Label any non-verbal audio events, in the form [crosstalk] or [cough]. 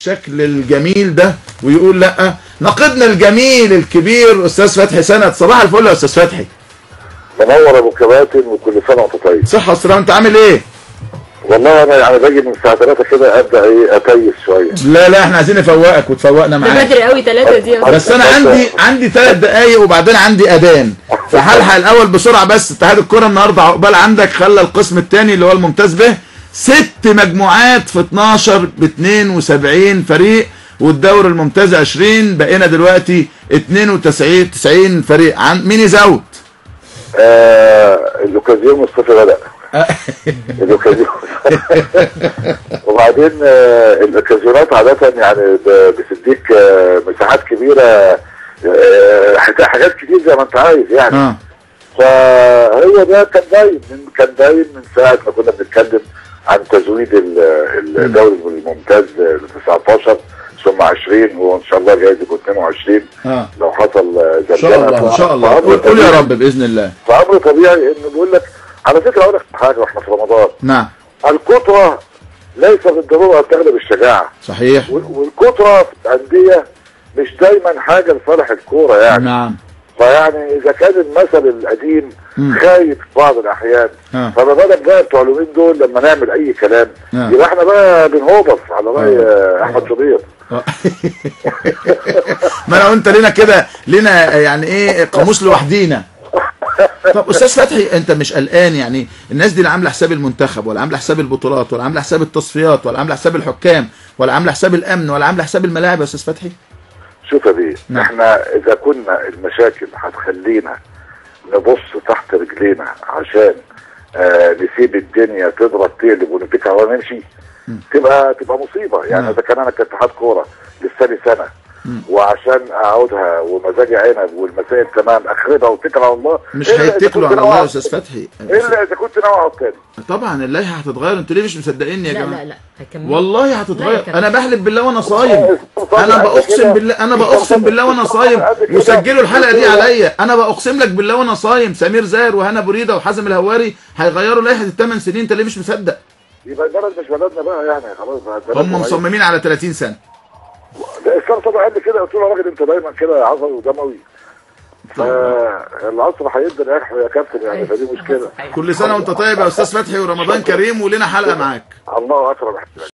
الشكل الجميل ده ويقول لأ. ناقدنا الجميل الكبير أستاذ فتحي سند. صباح الفل يا أستاذ فتحي. منور أبو كباتن وكل سنة وأنت طيب. صحة والسلامه أنت عامل إيه؟ والله أنا يعني باجي من الساعة 3 كده أبدأ إيه أتيس شوية. لا لا إحنا عايزين نفوقك وتفوقنا معاك. بدري قوي ثلاثة دي. يا بس أنا عندي عندي ثلاث دقايق وبعدين عندي أذان. فهلحق الأول بسرعة بس. اتحاد الكره النهارده عقبال عندك. خلى القسم الثاني اللي هو الممتاز به ست مجموعات في 12 ب 72 فريق والدوري الممتاز 20 بقينا دلوقتي 92 90 فريق. عن مين يزود؟ آه الاوكازيون مصطفى بدا الاوكازيون [laughs] [laughs] وبعدين آه الأوكازيونات عادة يعني بتديك آه مساحات كبيرة آه حاجات كتير زي ما انت عايز يعني. آه. فهو ده كان باين كان باين من ساعة ما كنا بنتكلم. تزويد ال- الدوري الممتاز ل 19 ثم 20 وإن شاء الله جايز يكون 22 آه. لو حصل إن شاء الله إن شاء الله. قول يا رب بإذن الله. فامر طبيعي انه بيقول لك على فكرة أقول لك حاجة وإحنا في رمضان. نعم. الكتره ليس بالضرورة تغلب الشجاعة. صحيح. وال- والكتره في الأندية مش دايما حاجة لصالح الكورة يعني. نعم. فيعني إذا كان المثل القديم. خايف في بعض الأحيان آه. فما بالك بقى بتوع اليومين دول لما نعمل أي كلام آه. يبقى إحنا بقى بنهوبص على رأي آه، أحمد شوبير آه. [laughs] ما أنا وانت لينا كده لينا يعني إيه قاموس لوحدينا طب أستاذ فتحي أنت مش قلقان يعني الناس دي لا عاملة حساب المنتخب ولا عاملة حساب البطولات ولا عاملة حساب التصفيات ولا عاملة حساب الحكام ولا عاملة حساب الأمن ولا عاملة حساب الملاعب يا أستاذ فتحي شوف يا بيه نعم. إحنا إذا كنا المشاكل هتخلينا نبص تحت رجلينا عشان آه نسيب الدنيا تضرب تقلب ونتكل ونمشي تبقى تبقى مصيبة يعني نعم. إذا كان أنا كاتحاد كورة لسه لي سنة وعشان اقعدها ومزاجي عنب والمسائل تمام أخربها واتكل على الله. مش هيتكلوا على الله يا أستاذ فتحي. إلا إذا كنت ناوي اقعد تاني طبعا اللائحة هتتغير. أنتوا ليه مش مصدقيني يا لا جماعة؟ لا لا هكمل. والله لا هتتغير. أنا بحلف بالله وأنا صايم. أنا بأقسم بالله أنا بأقسم بالله وأنا صايم. وسجلوا الحلقة دي عليا. أنا بأقسم لك بالله وأنا صايم. سمير زاهر وهنا بريدة وحازم الهواري هيغيروا لائحة الثمان سنين. أنت ليه مش مصدق؟ يبقى البلد مش بلدنا بقى يعني. خلاص هم. مصممين على 30 سنة. الاسلام طبعا قال لي كده قلت له يا راجل أنت دايما كده عصبي ودموي. فالعصر هيقدر يحفظ يا كابتن يعني فدي مشكلة. كل سنة وأنت طيب يا أستاذ فتحي ورمضان كريم ولنا حلقة معاك. الله اكرم